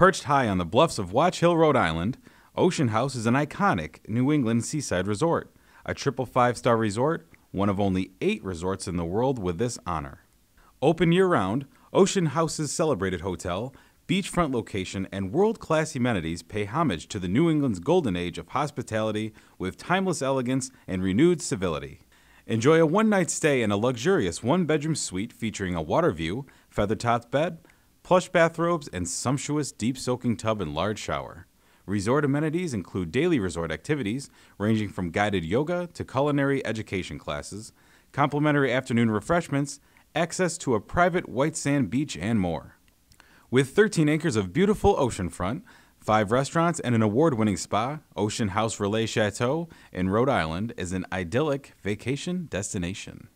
Perched high on the bluffs of Watch Hill, Rhode Island, Ocean House is an iconic New England seaside resort, a triple five star resort, one of only eight resorts in the world with this honor. Open year round, Ocean House's celebrated hotel, beachfront location, and world class amenities pay homage to the New England's golden age of hospitality with timeless elegance and renewed civility. Enjoy a one night stay in a luxurious one bedroom suite featuring a water view, feather topped bed, plush bathrobes, and sumptuous deep soaking tub and large shower. Resort amenities include daily resort activities ranging from guided yoga to culinary education classes, complimentary afternoon refreshments, access to a private white sand beach, and more. With 13 acres of beautiful oceanfront, five restaurants, and an award winning spa, Ocean House Relais Chateau in Rhode Island is an idyllic vacation destination.